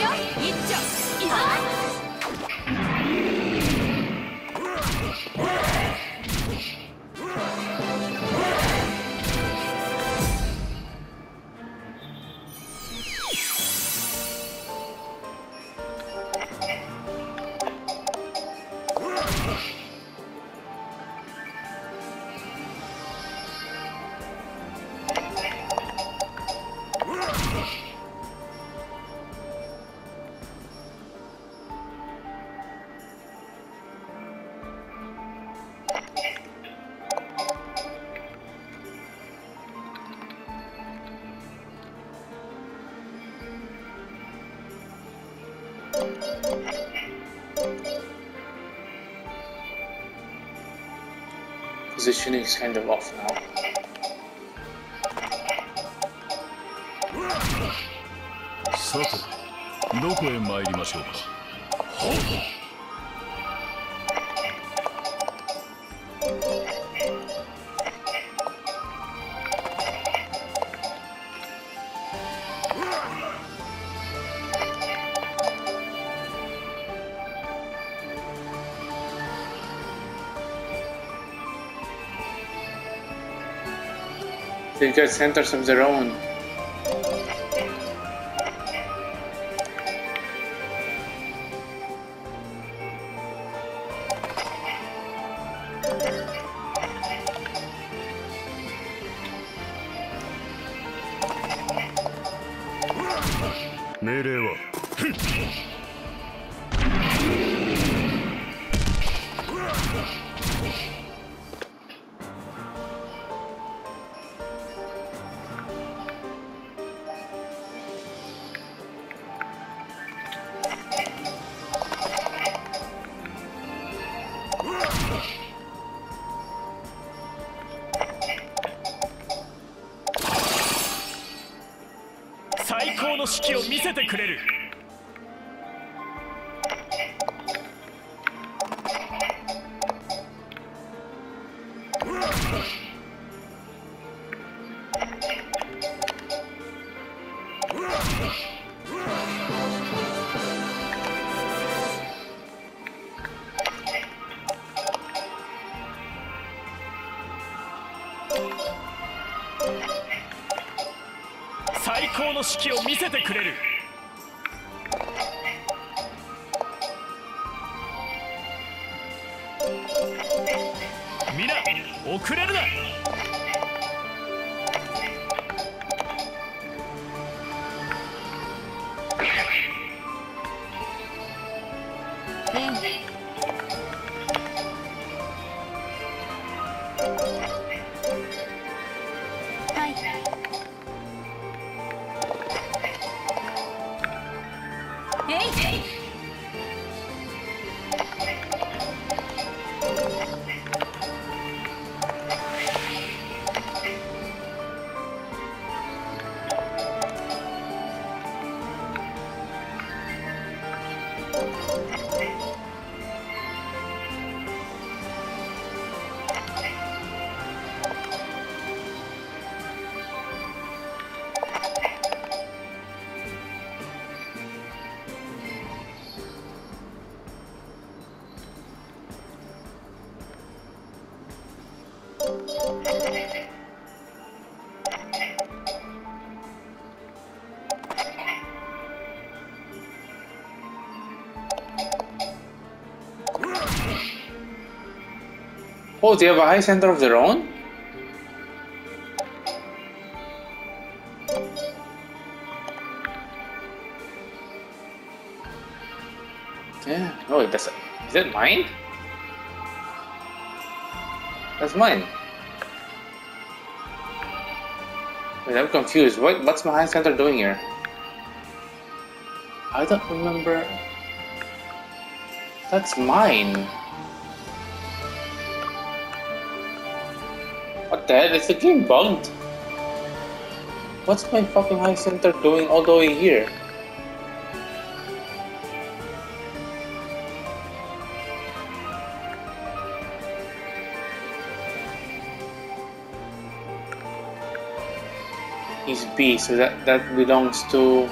いよ。ちょいざ Positioning is kind of off now. さてどこへ参りましょうか「got centers of their own.? 指揮を見せてくれる。最高の指揮を見せてくれ。みんな遅れるな。Oh, they have a high center of their own? Yeah. Oh, that's is that mine? That's mine. Wait, I'm confused. What what's my high center doing here? I don't remember. That's mine. What the hell? Is the game bugged? What's my fucking high center doing all the way here? So that, that belongs to.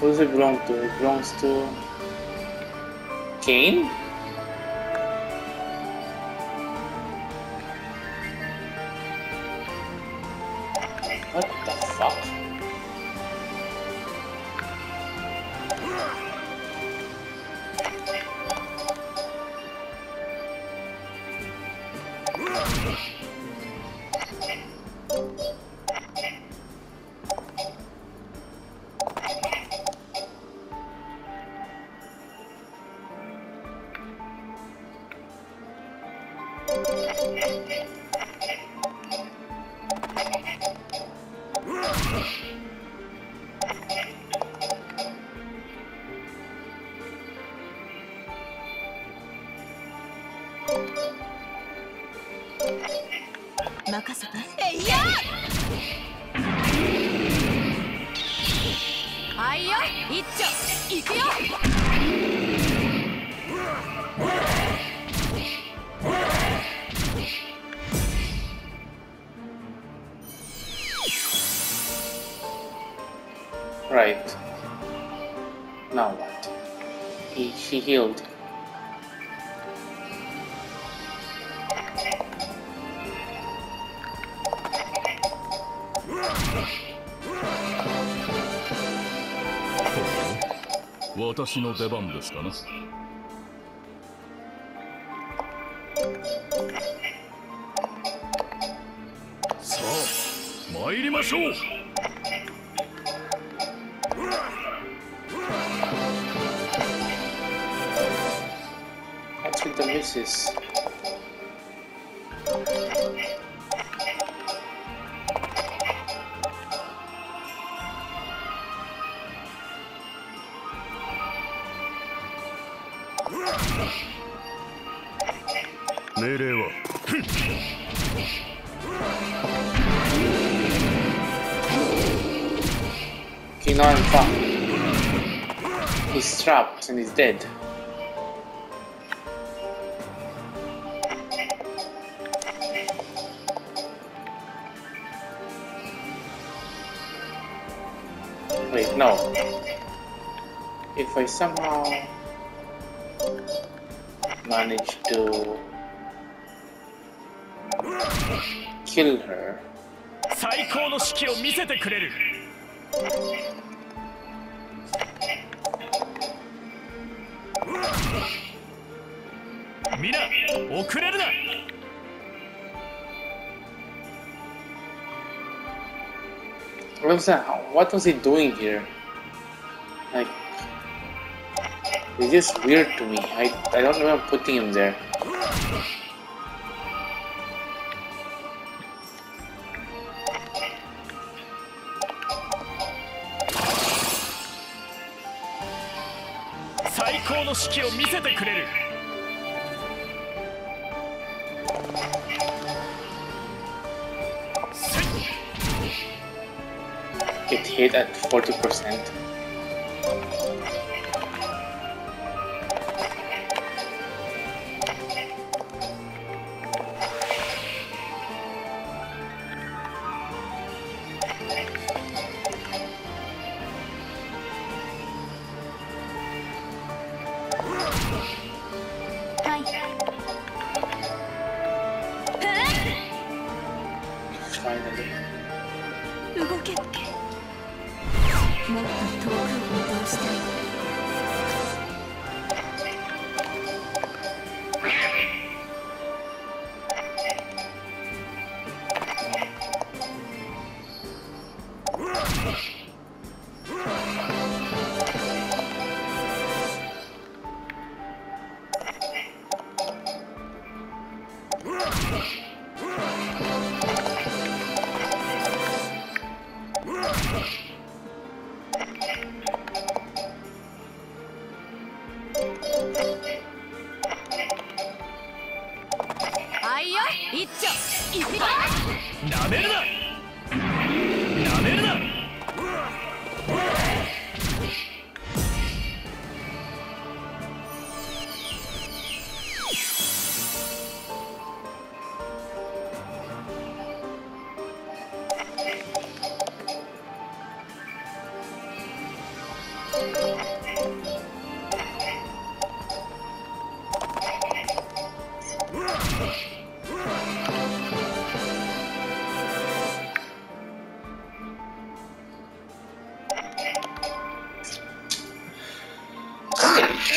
Who does it belong to? It belongs to. Kane? え healed. さ参りましょう。is? King He's trapped and he's dead. Wait, no. If I somehow manage to kill her, 最高の指揮を見せてくれる 皆遅れるな What was that? What was he doing here? Like, it's just weird to me. I, I don't remember putting him there.. it hit at 40%. はい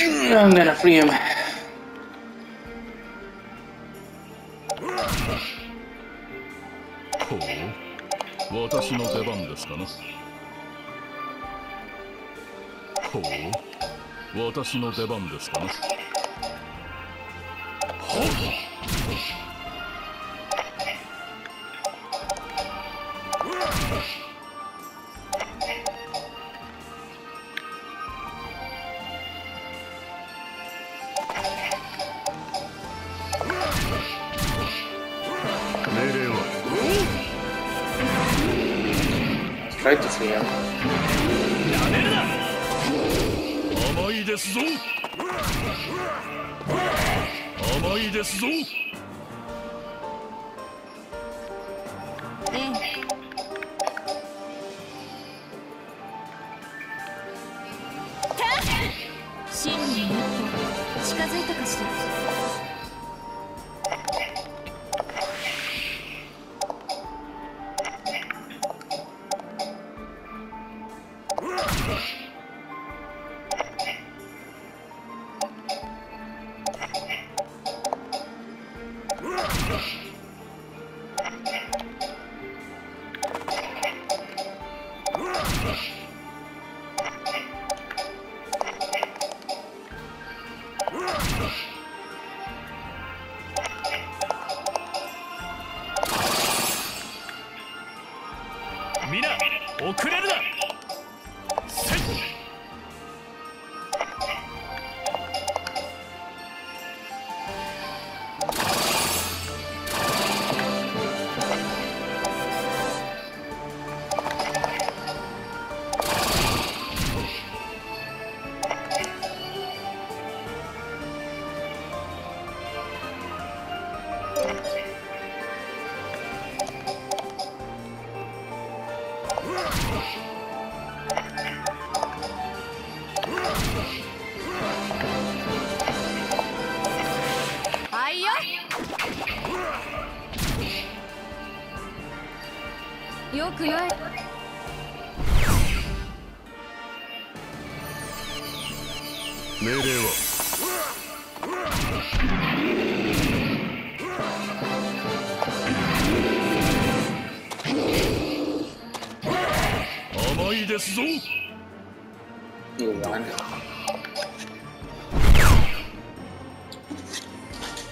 I'm gonna free him. Oh, 私の出番ですかな?ほう私の出番ですかな?ほう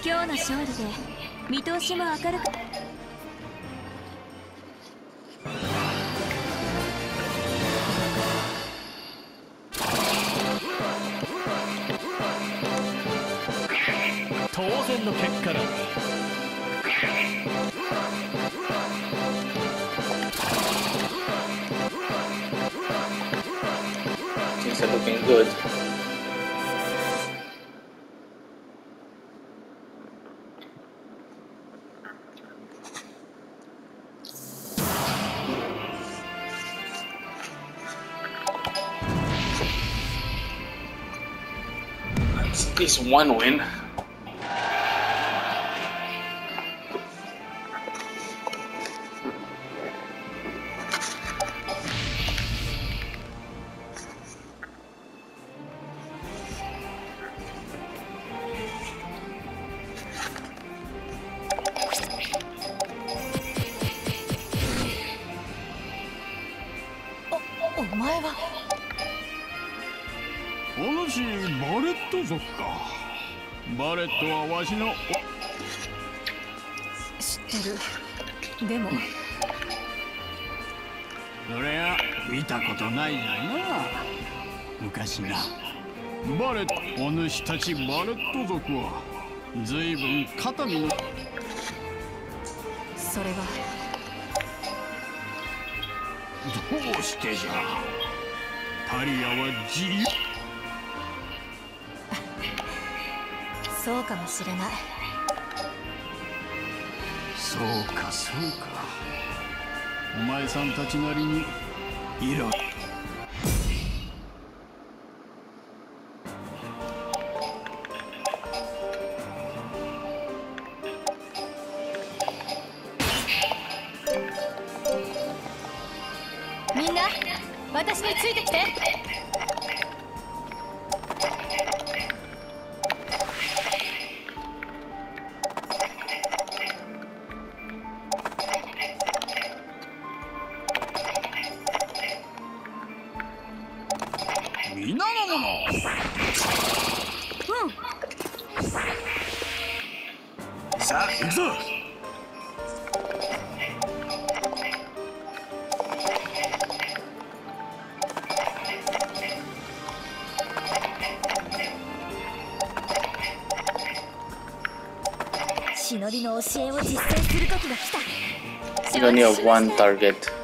今日の勝利で見通しも明るく one win. 族か。バレットはわしの。知ってる。でも。それは見たことないじゃな。昔な。バレットお主たちバレット族は随分肩身の。それは。どうしてじゃ。タリアは自由そうかもしれない。そうかそうか。お前さんたちなりにいろ。You only have one target.「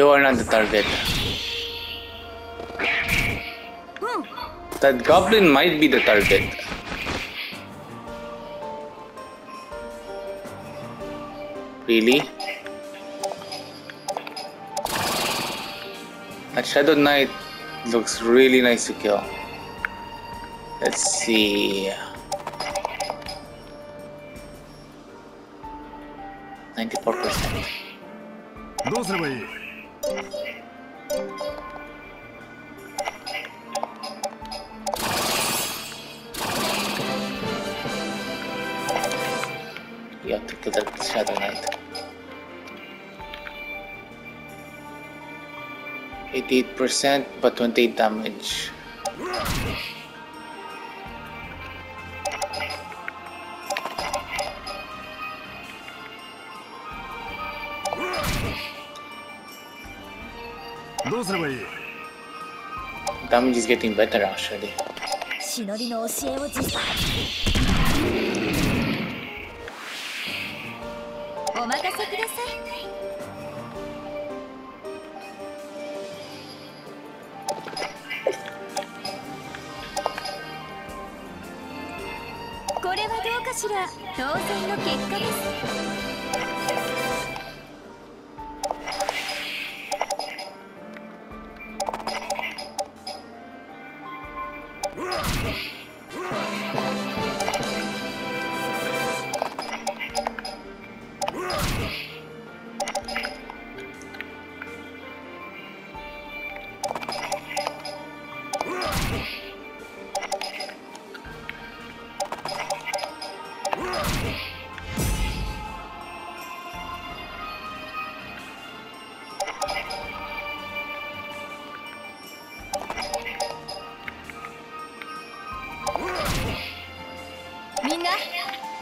You are not the target. That goblin might be the target. Really? That Shadow Knight looks really nice to kill. Let's see. 94%. Eight percent, but 28 damage. Damage is getting better actually. かしら当選の結果です。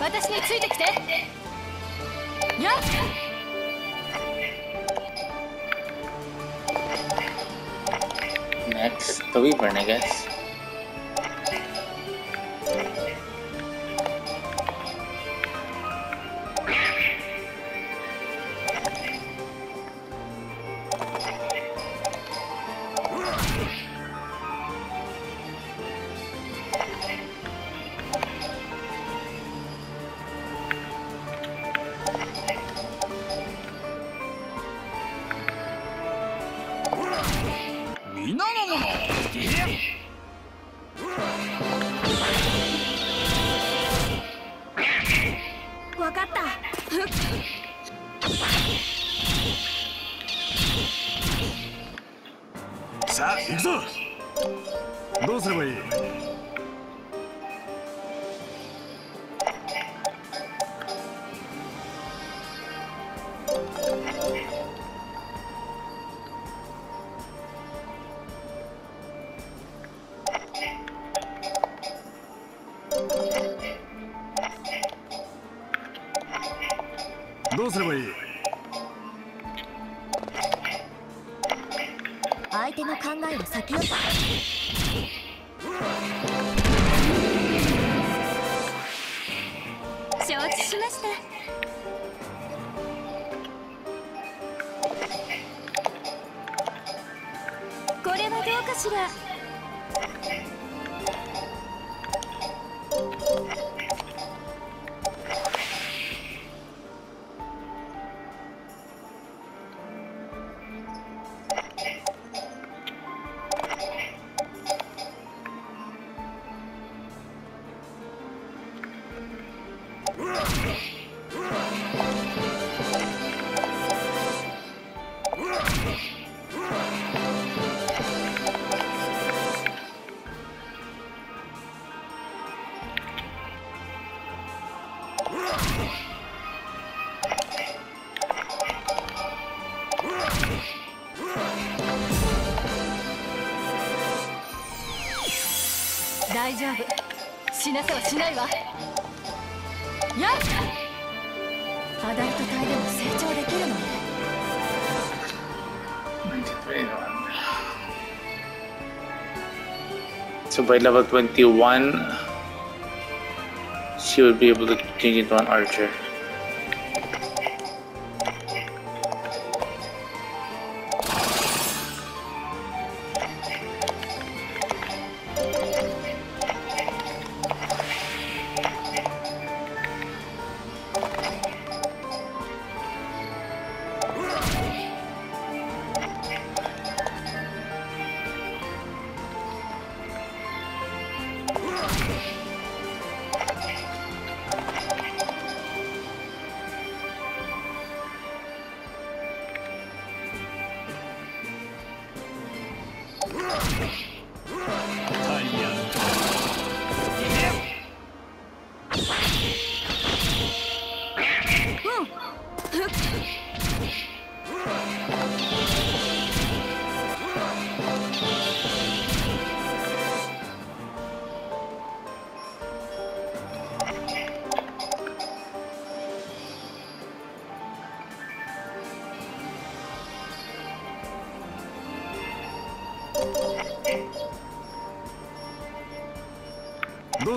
私についてきて。や next くぞどうすればいい？丈夫死なせはしないわやっアダルト体でも成長できるのね So by level 21, she would be able to change into an archer.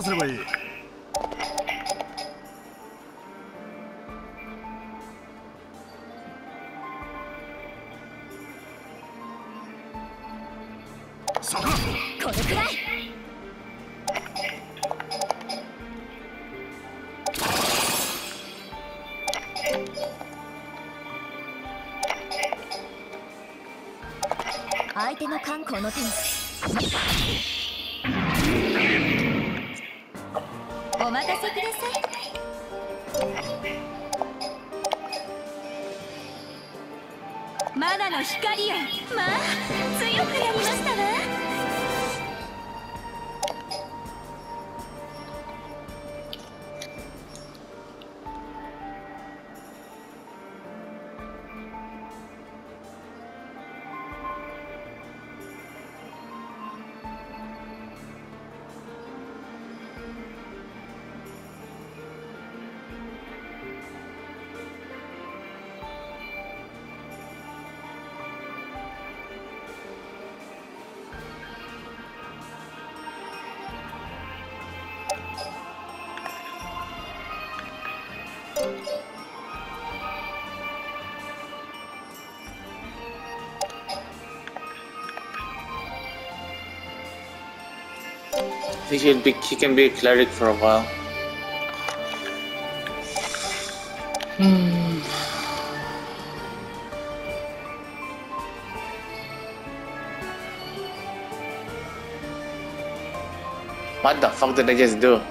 すればいい？相手の観光の手に。Think he'll be, he can be a cleric for a while. Hmm. What the fuck did I just do?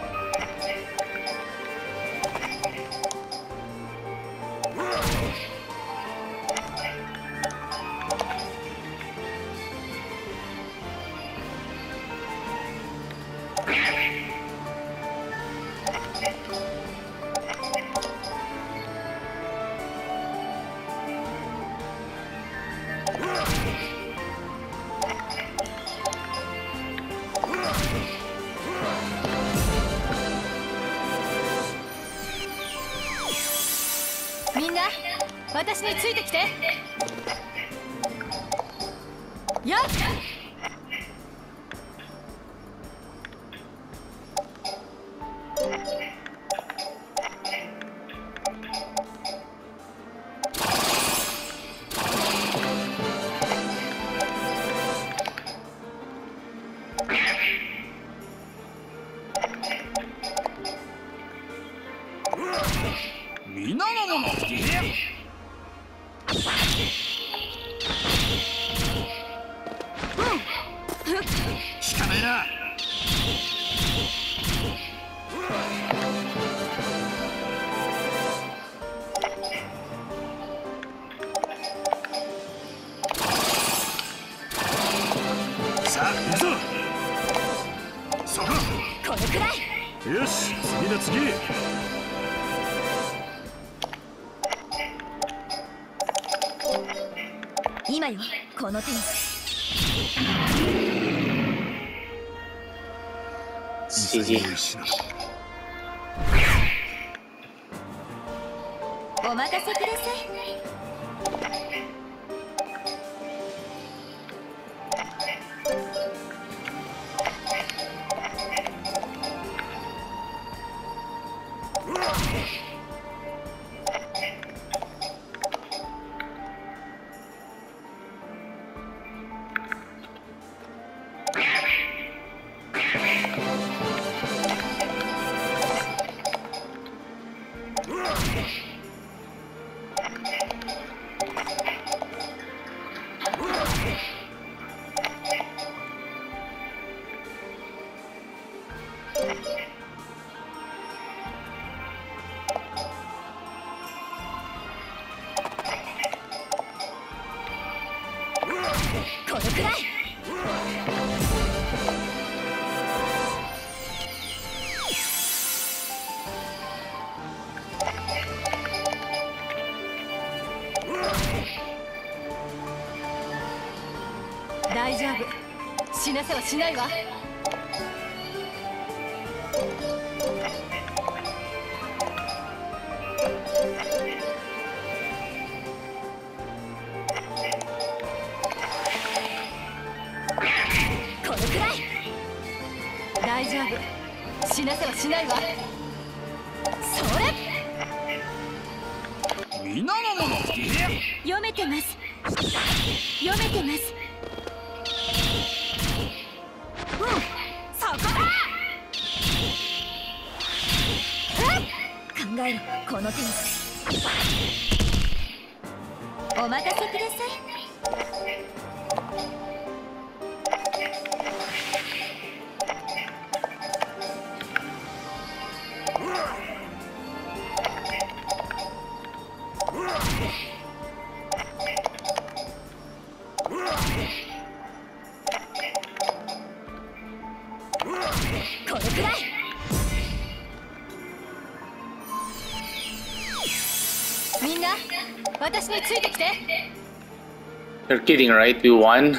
しなお任せください。せはしないわ。さい。You're kidding, right? We won?